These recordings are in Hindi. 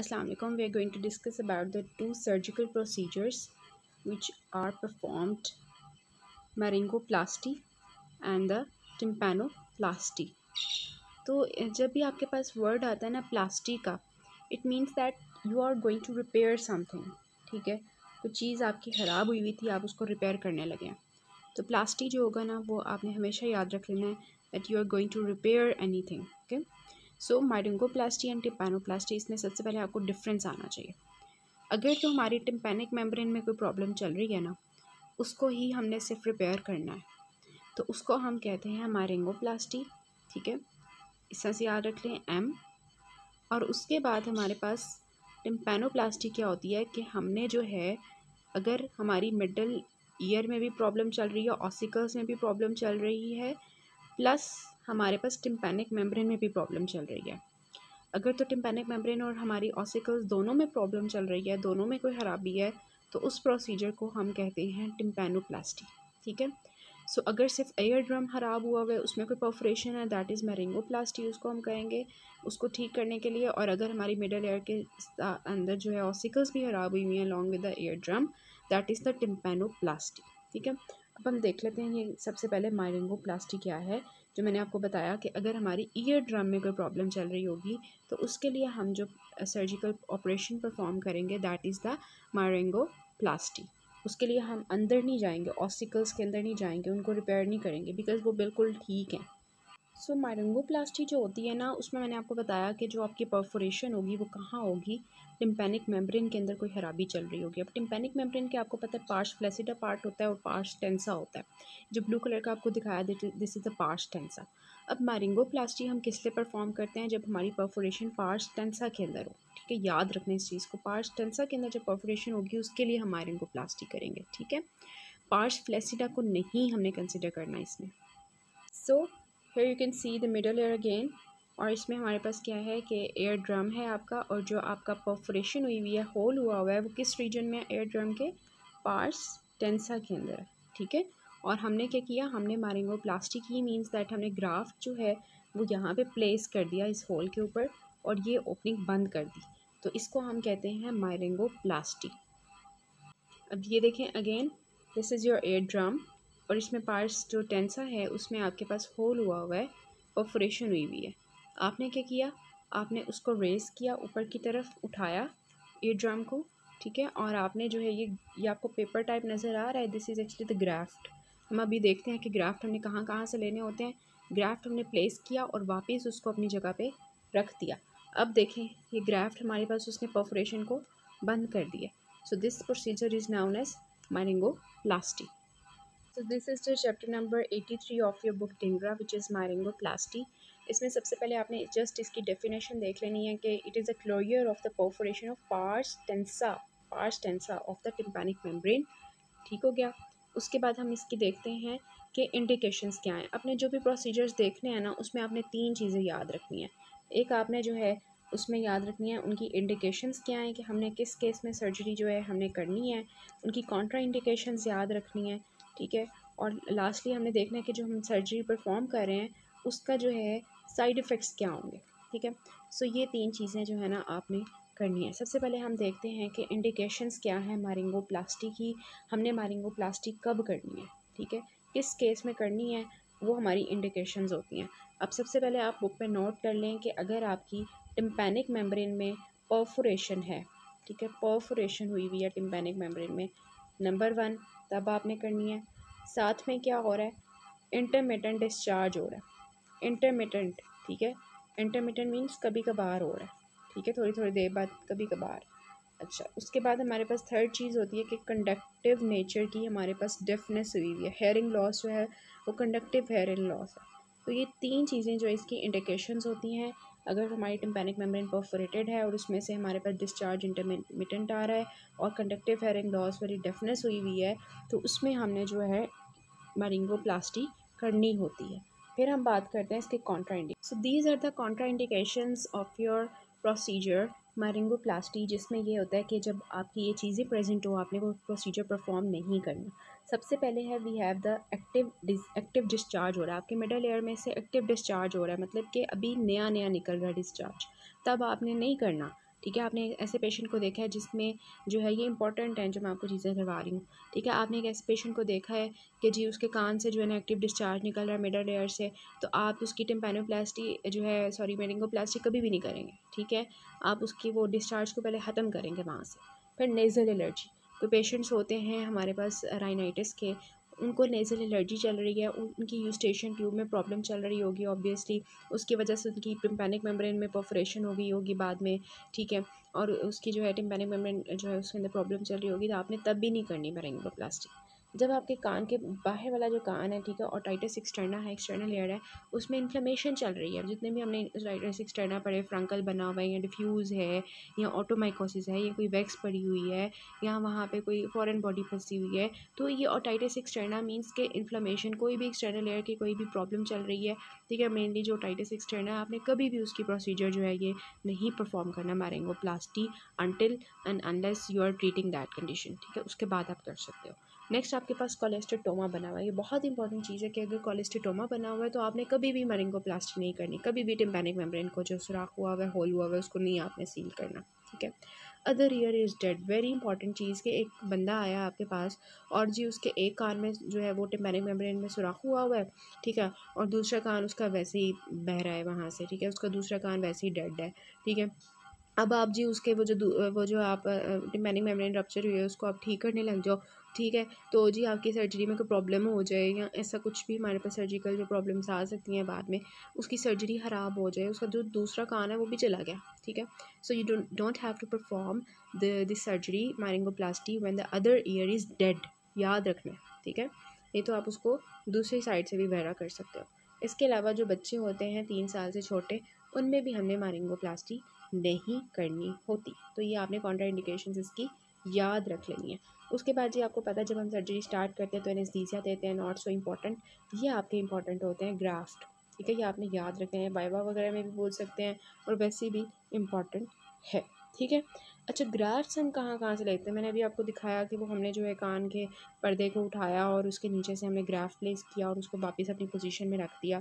Assalamu alaikum. We are going to discuss about the two surgical procedures which are performed maringoplasty and the tympanoplasty. तो जब भी आपके पास वर्ड आता है ना प्लास्टी का it means that you are going to repair something ठीक है कुछ चीज़ आपकी ख़राब हुई हुई थी, आप उसको रिपेयर करने लगे हैं तो प्लास्टी जो होगा ना, वो आपने हमेशा याद रख लेना है that you are going to repair anything okay so myringoplasty and tympanoplasty इसमें सबसे पहले आपको डिफरेंस आना चाहिए। अगर तो हमारी टिम्पैनिक मेम्ब्रेन में कोई प्रॉब्लम चल रही है ना, उसको ही हमने सिर्फ़ रिपेयर करना है। तो उसको हम कहते हैं मारिंगोप्लास्टी ठीक है? इस तरह से याद रख लें एम और उसके बाद हमारे पास टिम्पैनोप्लास्टी क्या होती है कि हमने जो है, अगर हमारी मिडल ईयर में भी प्रॉब्लम चल रही है ऑसिकल्स में भी प्रॉब्लम चल रही है प्लस हमारे पास टिम्पैनिक मेम्ब्रेन में भी प्रॉब्लम चल रही है। अगर तो टिम्पैनिक मेम्ब्रेन और हमारी ऑसिकल्स दोनों में प्रॉब्लम चल रही है दोनों में कोई ख़राबी है तो उस प्रोसीजर को हम कहते हैं टिम्पैनोप्लास्टी ठीक है? सो so, अगर सिर्फ़ एयर ड्रम ख़राब हुआ हुआ है उसमें कोई परफोरेशन है दैट इज़ मेरिंगोप्लास्टी उसको हम कहेंगे उसको ठीक करने के लिए और अगर हमारी मिडल एयर के अंदर जो है ऑसिकल्स भी ख़राब हुई हुई हैं long with the ear drum that is the tympanoplasty ठीक है? अब हम देख लेते हैं ये सबसे पहले मायरिंगोप्लास्टी क्या है, जो मैंने आपको बताया कि अगर हमारी ईयर ड्रम में कोई प्रॉब्लम चल रही होगी तो उसके लिए हम जो सर्जिकल ऑपरेशन परफॉर्म करेंगे दैट इज़ द मायरिंगोप्लास्टी उसके लिए हम अंदर नहीं जाएँगे ऑस्टिकल्स के अंदर नहीं जाएँगे, उनको रिपेयर नहीं करेंगे बिकॉज़ वो बिल्कुल ठीक हैं। सो मायरंगोप्लास्टी जो होती है ना उसमें मैंने आपको बताया कि जो आपकी परफोरेशन होगी वो कहाँ होगी? टिम्पेनिक मेम्ब्रेन के अंदर कोई खराबी चल रही होगी। अब टिम्पेनिक मेम्ब्रेन के आपको पता है पार्श फ्लैसिडा पार्ट होता है और पार्श टेंसा होता है। जो ब्लू कलर का आपको दिखाया this is the pars tensa अब मारिंगोप्लास्टी हम किस लिए परफॉर्म करते हैं? जब हमारी परफोरेशन पार्श टेंसा के अंदर हो ठीक है? याद रखना इस चीज़ को। पार्श टेंसा के अंदर जब परफोरेशन होगी उसके लिए हम मारिंगोप्लास्टी करेंगे ठीक है? पार्श फ्लैसिडा को नहीं हमने कंसिडर करना इसमें। So so, here you can see the middle ear again और इसमें हमारे पास क्या है कि एयर ड्रम है आपका और जो आपका परफोरेशन हुई हुई है होल हुआ हुआ है, वो किस रीजन में एयर ड्रम के पार्स टेंसा के अंदर, ठीक है? और हमने क्या किया? हमने मारेंगो प्लास्टिक ही मीन्स दैट हमने ग्राफ्ट जो है, वो यहाँ पे प्लेस कर दिया इस होल के ऊपर और ये ओपनिंग बंद कर दी। तो इसको हम कहते हैं मायरेंगो प्लास्टिक अब ये देखें again this is your ear drum और इसमें पार्ट्स जो टेंसा है, उसमें आपके पास होल हुआ हुआ है परफोरेशन हुई हुई है। आपने क्या किया? आपने उसको रेस किया, ऊपर की तरफ़ उठाया एयर ड्रम को, ठीक है? और आपने जो है ये ये आपको पेपर टाइप नज़र आ रहा है। This is actually the graft हम अभी देखते हैं कि ग्राफ्ट हमने कहाँ कहाँ से लेने होते हैं। ग्राफ्ट हमने प्लेस किया और वापस उसको अपनी जगह पे रख दिया। अब देखें, ये ग्राफ्ट हमारे पास उसने परफोरेशन को बंद कर दिया। So this procedure is known as myringoplasty So this is the chapter number 83 of your book Dingra which is Maringoplasty. इसमें सबसे पहले आपने जस्ट इसकी डेफिनेशन देख लेनी है कि it is a closure of the perforation of pars tensa pars tensa of the tympanic membrane ठीक हो गया? उसके बाद हम इसकी देखते हैं कि इंडिकेशंस क्या हैं। अपने जो भी प्रोसीजर्स देखने हैं ना, उसमें आपने तीन चीज़ें याद रखनी है। एक आपने जो है, उसमें याद रखनी है उनकी इंडिकेशंस क्या हैं कि हमने किस केस में सर्जरी जो है, हमने करनी है। उनकी कॉन्ट्रा इंडिकेशंस याद रखनी है। ठीक है? और लास्टली हमने देखना है कि जो हम सर्जरी परफॉर्म कर रहे हैं, उसका जो है साइड इफ़ेक्ट्स क्या होंगे, ठीक है? सो ये तीन चीज़ें जो है ना आपने करनी है। सबसे पहले हम देखते हैं कि इंडिकेशंस क्या है मारिंगो प्लास्टिक की, हमने मारिंगो प्लास्टिक कब करनी है, ठीक है? किस केस में करनी है, वो हमारी इंडिकेशंस होती हैं। अब सबसे पहले आप बुक पे नोट कर लें कि अगर आपकी टिम्पैनिक मेम्ब्रेन में परफोरेशन है, ठीक है? परफोरेशन हुई हुई है टिम्पैनिक मेम्ब्रेन में नंबर वन तब आपने करनी है, साथ में क्या हो रहा है? इंटरमीडियंट डिस्चार्ज हो रहा है। इंटरमीडियंट ठीक है? इंटरमीडियंट मीन्स कभी कभार हो रहा है, ठीक है? थोड़ी थोड़ी देर बाद कभी कभार अच्छा उसके बाद हमारे पास थर्ड चीज़ होती है कि कंडक्टिव नेचर की हमारे पास डेफनेस हुई हुई है। हेयरिंग लॉस जो है, वो कंडक्टिव हेयरिंग लॉस है। तो ये तीन चीज़ें जो इसकी इंडिकेशंस होती हैं अगर हमारी टिम्पेनिक मेम्ब्रेन परफोरेटेड है और उसमें से हमारे पास डिस्चार्ज इंटरमिटेंट आ रहा है और कंडक्टिव हेयरिंग लॉस वाली डेफनेस हुई हुई है तो उसमें हमने जो है मारिंगोप्लास्टी करनी होती है। फिर हम बात करते हैं इसके contra so these are the contra indications of your procedure myringoplasty, जिसमें यह होता है कि जब आपकी ये चीज़ें प्रेजेंट हो, आपने वो प्रोसीजर परफॉर्म नहीं करना। सबसे पहले है we have the active active discharge हो रहा है। आपके मिडल एयर में से एक्टिव डिस्चार्ज हो रहा है मतलब कि अभी नया नया निकल रहा है डिस्चार्ज तब आपने नहीं करना। ठीक है? आपने ऐसे पेशेंट को देखा है जिसमें जो है ये इंपॉर्टेंट है जो मैं आपको चीज़ें करवा रही हूँ। ठीक है? आपने एक ऐसे पेशेंट को देखा है कि जी उसके कान से जो है ना एक्टिव डिस्चार्ज निकल रहा है मिडल लेयर से तो आप उसकी टिम्पेनोप्लास्टी जो है सॉरी मेडिंगोप्लास्टी कभी भी नहीं करेंगे। ठीक है? आप उसकी वो डिस्चार्ज को पहले ख़त्म करेंगे वहाँ से। फिर नेज़ल एलर्जी कोई पेशेंट्स होते हैं हमारे पास राइनाइटिस के उनको नेज़ल एलर्जी चल रही है उनकी यूस्टेशन ट्यूब में प्रॉब्लम चल रही होगी ऑब्वियसली उसकी वजह से उनकी टिम्पैनिक मेम्ब्रेन में परफोरेशन हो गई होगी बाद में, ठीक है? और उसकी जो है टिम्पैनिक मेम्ब्रेन जो है, उसके अंदर प्रॉब्लम चल रही होगी तो आपने तब भी नहीं करनी प्लास्टिक जब आपके कान के बाहर वाला जो कान है, ठीक है ऑटाइटिस एक्सटर्ना है एक्सटर्नल लेयर है, उसमें इन्फ्लेमेशन चल रही है। जितने भी हमने ऑटाइटिस एक्सटर्ना पड़े फ्रंकल बना हुआ है, या डिफ्यूज़ है, या ऑटोमाइकोसिस है, या कोई वैक्स पड़ी हुई है, या वहाँ पे कोई फॉरेन बॉडी फंसी हुई है तो ये ऑटाइटिस एक्सटर्ना मीन्स के इन्फ्लेमेशन कोई भी एक्सटर्नल लेयर की कोई भी प्रॉब्लम चल रही है, ठीक है मेनली जो ऑटाइटिस एक्सटर्ना है आपने कभी भी उसकी प्रोसीजर जो है, ये नहीं परफॉर्म करना myringoplasty until and unless you are treating that condition ठीक है, उसके बाद आप कर सकते हो। नेक्स्ट आपके पास कोलेस्टेटोमा बना हुआ है। ये बहुत इंपॉर्टेंट चीज़ है कि अगर कोलेस्टेटोमा बना हुआ है तो आपने कभी भी प्लास्टिक नहीं करनी, कभी भी टिम्पैनिक मेम्ब्रेन को जो सुराख हुआ हुआ है होल हुआ हुआ है, उसको नहीं आपने सील करना, ठीक है? Other ear is dead very important चीज़ कि एक बंदा आया आपके पास और जी उसके एक कान में जो है वो टिम्पैनिक मेम्ब्रेन में सुराख हुआ हुआ है, ठीक है? और दूसरा कान उसका वैसे ही बह रहा है वहाँ से, ठीक है? उसका दूसरा कान वैसे ही डेड है, ठीक है? अब आप जी उसके वो जो वो जो आप टिम्पैनिक मेम्ब्रेन रप्चर हुई है, उसको आप ठीक करने लग जाओ, ठीक है? तो जी आपकी सर्जरी में कोई प्रॉब्लम हो जाए या ऐसा कुछ भी हमारे पास सर्जिकल जो प्रॉब्लम्स आ सकती हैं बाद में, उसकी सर्जरी ख़राब हो जाए, उसका जो दूसरा कान है वो भी चला गया, ठीक है? So you don't don't have to perform the this surgery myringoplasty when the other ear is dead याद रखना, ठीक है? नहीं तो आप उसको दूसरी साइड से भी बहरा कर सकते हो। इसके अलावा जो बच्चे होते हैं तीन साल से छोटे, उनमें भी हमने मारिंगोप्लास्टी नहीं करनी होती। तो ये आपने कॉन्ट्रा इंडिकेशन इसकी याद रख लेनी है। उसके बाद जी आपको पता जब हम सर्जरी स्टार्ट करते हैं तो एनेस्थीसिया देते हैं नॉट सो इंपॉर्टेंट। ये आपके इंपॉर्टेंट होते हैं, ग्राफ्ट। ठीक है, ये आपने याद रखना है, वाइवा वगैरह में भी बोल सकते हैं, और वैसे भी इंपॉर्टेंट है। ठीक है अच्छा ग्राफ्स हम कहाँ कहाँ से लेते हैं? मैंने अभी आपको दिखाया कि वो हमने जो है कान के पर्दे को उठाया और उसके नीचे से हमने ग्राफ प्लेस किया और उसको वापस अपनी पोजीशन में रख दिया।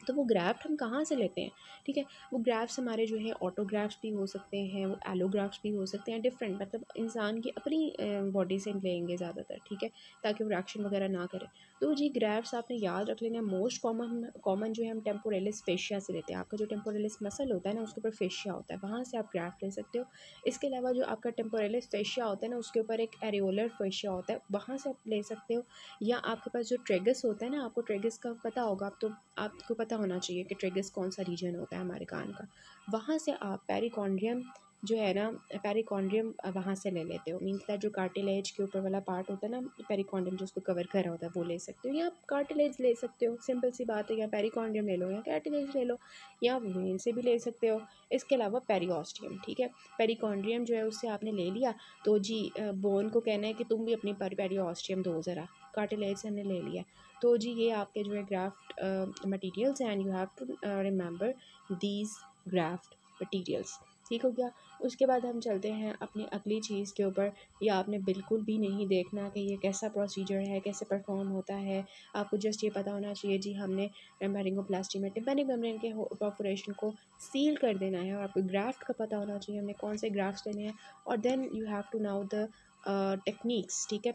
तो वो ग्राफ्ट हम कहाँ से लेते हैं? ठीक है, वो ग्राफ्स हमारे जो है ऑटोग्राफ्स भी हो सकते हैं, वो एलोग्राफ्स भी हो सकते हैं, डिफरेंट मतलब इंसान की अपनी बॉडी से लेंगे ज़्यादातर, ठीक है? ताकि वो रिएक्शन वगैरह ना करें। तो जी ग्राफ्स आपने याद रख लेना मोस्ट कॉमन कॉमन जो है, हम टेम्पोरेलिस फेशिया से लेते हैं। आपका जो टेम्पोरेलिस मसल होता है ना, उसके ऊपर फेशिया होता है, वहाँ से आप ग्राफ्ट ले सकते हो। इसके अलावा जो आपका टेम्पोरेलिस फेशिया होता है ना, उसके ऊपर एक एरियोलर फेशिया होता है, वहाँ से आप ले सकते हो। या आपके पास जो ट्रेगस होता है ना, आपको ट्रेगस का पता होगा, आप तो आपको पता होना चाहिए कि ट्रेगस कौन सा रीजन होता है हमारे कान का। वहाँ से आप पेरिकॉन्ड्रियम जो है ना पेरिकॉन्ड्रियम वहाँ से ले लेते हो। मीन्स दैट जो कार्टिलेज के ऊपर वाला पार्ट होता है ना पेरिकॉन्ड्रियम जो उसको कवर कर रहा होता है, वो ले सकते हो। या आप कार्टिलेज ले सकते हो सिंपल सी बात है, या पेरिकॉन्ड्रियम ले लो, या कार्टिलेज ले लो, या वेन से भी ले सकते हो। इसके अलावा पेरीऑस्टियम ठीक है? पेरिकॉन्ड्रियम जो है, उससे आपने ले लिया तो जी बोन को कहना है कि तुम भी अपनी पेरीऑस्टियम दो ज़रा। कार्टिलेज हमने ले लिया। तो जी, ये आपके जो है graft materials and you have to remember these graft materials ठीक हो गया? उसके बाद हम चलते हैं अपनी अगली चीज़ के ऊपर। या आपने बिल्कुल भी नहीं देखना कि ये कैसा प्रोसीजर है, कैसे परफॉर्म होता है। आपको जस्ट ये पता होना चाहिए, जी, हमने मेरिंगोप्लास्टी में टिम्पेनिक मेम्ब्रेन के ऑपरेशन को सील कर देना है। और आपको ग्राफ्ट का पता होना चाहिए, हमने कौन से ग्राफ्ट लेने हैं। और then you have to know the techniques ठीक है?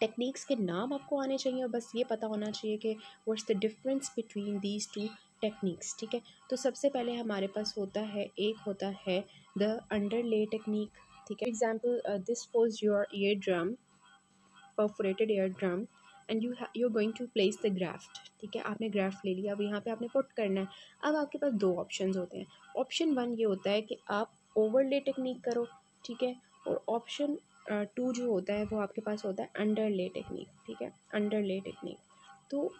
टेक्निक्स के नाम आपको आने चाहिए और बस ये पता होना चाहिए कि what's the difference between these two techniques ठीक है? तो सबसे पहले हमारे पास होता है, एक होता है द अंडर ले टेक्निक ठीक है? Example this was your ear drum perforated ear drum and you you going to place the graft ठीक है? आपने ग्राफ्ट ले लिया, अब यहाँ पे आपने पुट करना है। अब आपके पास दो ऑप्शंस होते हैं। ऑप्शन वन ये होता है कि आप ओवरले टेक्निक करो, ठीक है? और ऑप्शन टू जो होता है वो आपके पास होता है अंडर ले टेक्निक, ठीक है? अंडर ले टेक्निक। तो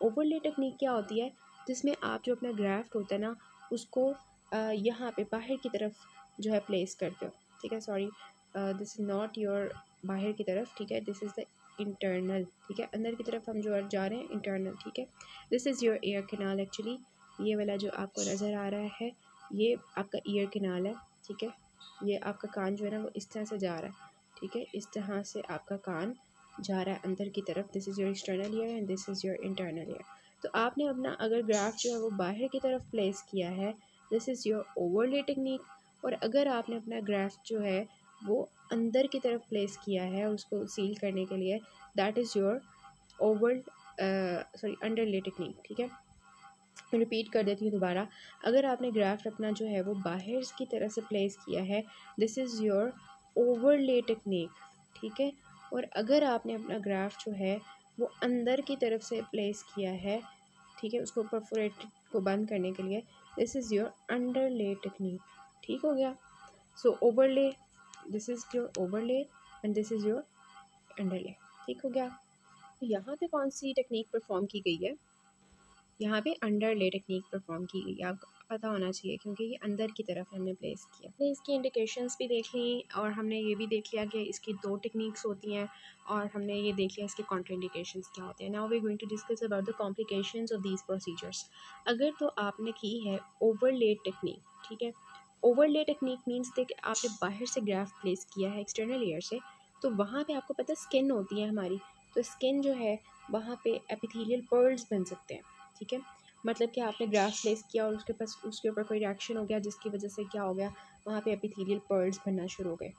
ओवर ले टेक्निक क्या होती है? जिसमें आप जो अपना ग्राफ्ट होता है ना, उसको यहाँ पे बाहर की तरफ़ जो है प्लेस करते हो, ठीक है? Sorry this is not your बाहर की तरफ़, ठीक है? दिस इज़ द इंटरनल ठीक है? अंदर की तरफ़ हम जो जा रहे हैं इंटरनल ठीक है? This is your ear canal actually ये वाला जो आपको नज़र आ रहा है, ये आपका ईयर केनाल है, ठीक है? ये आपका कान जो है ना, वो इस तरह से जा रहा है। ठीक है, इस तरह से आपका कान जा रहा है अंदर की तरफ़। This is your external ear and this is your internal ear तो आपने अपना अगर ग्राफ जो है वो बाहर की तरफ़ प्लेस किया है this is your overlay technique और अगर आपने अपना ग्राफ्ट जो है वो अंदर की तरफ़ प्लेस किया है उसको सील करने के लिए that is your over sorry underlay technique ठीक है? रिपीट कर देती हूँ दोबारा। अगर आपने ग्राफ्ट अपना जो है वो बाहर की तरफ़ से प्लेस किया है this is your overlay technique ठीक है? और अगर आपने अपना ग्राफ जो है, वो अंदर की तरफ़ से प्लेस किया है, ठीक है? उसको परफोरेट को बंद करने के लिए this is your underlay technique ठीक हो गया? So overlay this is your overlay and this is your underlay ठीक हो गया? यहाँ पे कौन सी टेक्निक परफॉर्म की गई है? यहाँ पे अंडर ले टेक्निक परफॉर्म की गई आपको पता होना चाहिए, क्योंकि ये अंदर की तरफ़ हमने प्लेस किया। हमने इसकी इंडिकेशंस भी देख ली और हमने ये भी देख लिया कि इसकी दो टेक्निक्स होती हैं और हमने ये देख लिया इसके कॉन्ट्र इंडिकेशंस क्या होते हैं। Now we going to discuss about the complications of these procedures अगर तो आपने की है ओवरले टेक्निक ठीक है? ओवरले टेक्निक मीन्स कि आपने बाहर से ग्राफ प्लेस किया है एक्सटर्नल ईयर से तो वहाँ पे आपको पता स्किन होती है हमारी। तो स्किन जो है, वहाँ पे एपिथेलियल पर्ल्स बन सकते हैं, ठीक है? मतलब कि आपने ग्राफ प्लेस किया और उसके पास, उसके ऊपर कोई रिएक्शन हो गया जिसकी वजह से क्या हो गया? वहाँ पे एपिथेलियल पर्ल्स बनना शुरू हो गए।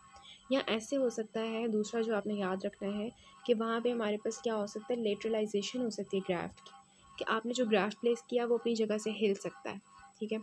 या ऐसे हो सकता है, दूसरा जो आपने याद रखना है कि वहाँ पे हमारे पास क्या हो सकता है? लेटरलाइजेशन हो सकती है ग्राफ्ट की। कि आपने जो ग्राफ प्लेस किया वो अपनी जगह से हिल सकता है, ठीक है?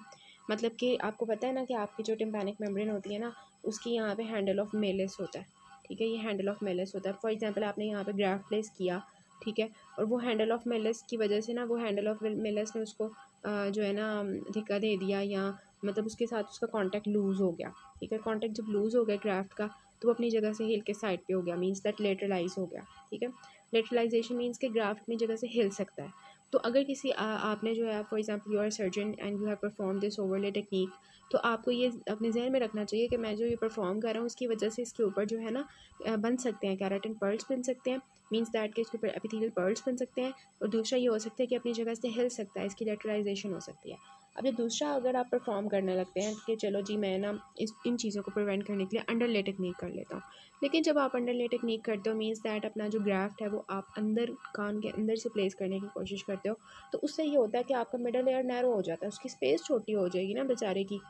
मतलब कि आपको पता है ना कि आपकी जो टिम्पैनिक मेम्ब्रेन होती है ना, उसकी यहाँ पे हैंडल ऑफ़ मेलेस होता है, ठीक है? ये हैंडल ऑफ़ मेलेस होता है। फॉर एग्जांपल आपने यहाँ पे ग्राफ प्लेस किया ठीक है? और वो हैंडल ऑफ़ मेलस की वजह से ना, वो हैंडल ऑफ़ मेलस ने उसको जो है ना, धिक्का दे दिया या मतलब उसके साथ उसका कांटेक्ट लूज़ हो गया। ठीक है? कांटेक्ट जब लूज़ हो गया क्राफ्ट का तो वो अपनी जगह से हिल के साइड पे हो गया मींस दैट लेटरलाइज हो गया। ठीक है? लेटरलाइजेशन मींस के ग्राफ्ट अपनी जगह से हिल सकता है। तो अगर किसी आ, आपने जो है for example you are surgeon and you have perform this overlay technique तो आपको ये अपने जहन में रखना चाहिए कि मैं जो ये परफॉर्म कर रहा हूँ उसकी वजह से इसके ऊपर जो है ना बन सकते हैं कैराटिन पर्ल्स बन सकते हैं। मीन्स दैट के इसके ऊपर एपिथेलियल पर्ल्स बन सकते हैं और दूसरा ये हो सकता है कि अपनी जगह से हिल सकता है इसकी लेटराइजेशन हो सकती है। अब ये दूसरा अगर आप परफॉर्म करने लगते हैं कि चलो जी, मैं ना इस, इन चीज़ों को प्रिवेंट करने के लिए अंडर ले टेक्निक कर लेता हूँ। लेकिन जब आप अंडर ले टेक्निक करते हो मीन्स दैट अपना जो ग्राफ्ट है वो आप अंदर, कान के अंदर से प्लेस करने की कोशिश करते हो तो उससे ये होता है कि आपका मिडल एयर नैरो हो जाता है, उसकी स्पेस छोटी हो जाएगी ना बेचारे की।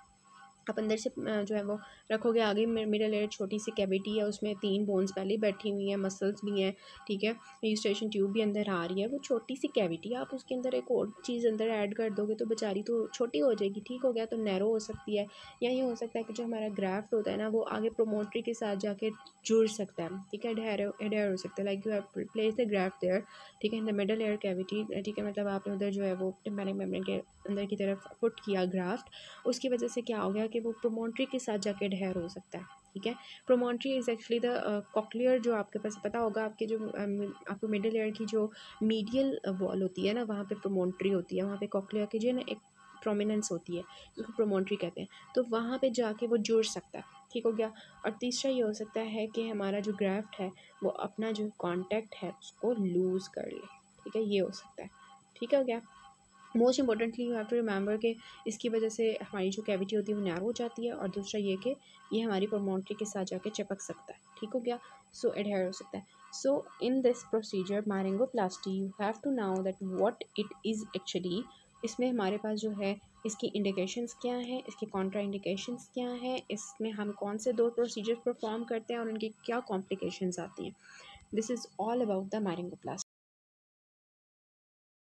आप अंदर से जो है वो रखोगे, आगे मिडल एयर छोटी सी कैविटी है, उसमें तीन बोन्स पहले बैठी हुई हैं, मसल्स भी हैं, ठीक है? रजिस्ट्रेशन ट्यूब भी अंदर आ रही है, वो छोटी सी कैविटी आप उसके अंदर एक और चीज़ अंदर ऐड कर दोगे तो बेचारी तो छोटी हो जाएगी, ठीक हो गया तो नैरो हो सकती है या ये हो सकता है कि जो हमारा ग्राफ्ट होता है ना, वो आगे प्रोमोट्री के साथ जाके जुड़ सकता है, ठीक है? एडेयर हो सकता है like you have place the graft there ठीक है? In the middle ear cavity ठीक है? मतलब आपने उधर जो है वो टिम्पैनिक मेम्ब्रेन के अंदर की तरफ़ पुट किया ग्राफ्ट, उसकी वजह से क्या हो गया कि वो प्रोमोन्ट्री के साथ जाके ढेर हो सकता है, ठीक है? Promontory is actually the cochlear जो आपके पास पता होगा, आपके जो आपको मिडल ईयर की जो मीडियल वॉल होती है ना, वहाँ पे प्रोमोन्ट्री होती है, वहाँ पे कॉकलियर की जो है ना, एक प्रोमिनेंस होती है उसको प्रोमोन्ट्री कहते हैं। तो वहाँ पे जाके वो जुड़ सकता है, ठीक हो गया? और तीसरा ये हो सकता है कि हमारा जो ग्राफ्ट है, वो अपना जो कॉन्टैक्ट है, उसको लूज़ कर ले, ठीक है? ये हो सकता है, ठीक है क्या most importantly you have to remember कि इसकी वजह से हमारी जो कैविटी होती है वो नैरो हो जाती है और दूसरा ये कि ये हमारी प्रोमोट्री के साथ जाके चिपक सकता है। ठीक हो गया? सो so, एडहेयर हो सकता है। So in this procedure plasty you have to know that what it is actually इसमें हमारे पास जो है इसकी इंडिकेशंस क्या हैं इसके कॉन्ट्रा इंडिकेशंस क्या हैं इसमें हम कौन से दो प्रोसीजर परफॉर्म करते हैं और उनकी क्या कॉम्प्लिकेशंस आती हैं। This is all about the myringoplasty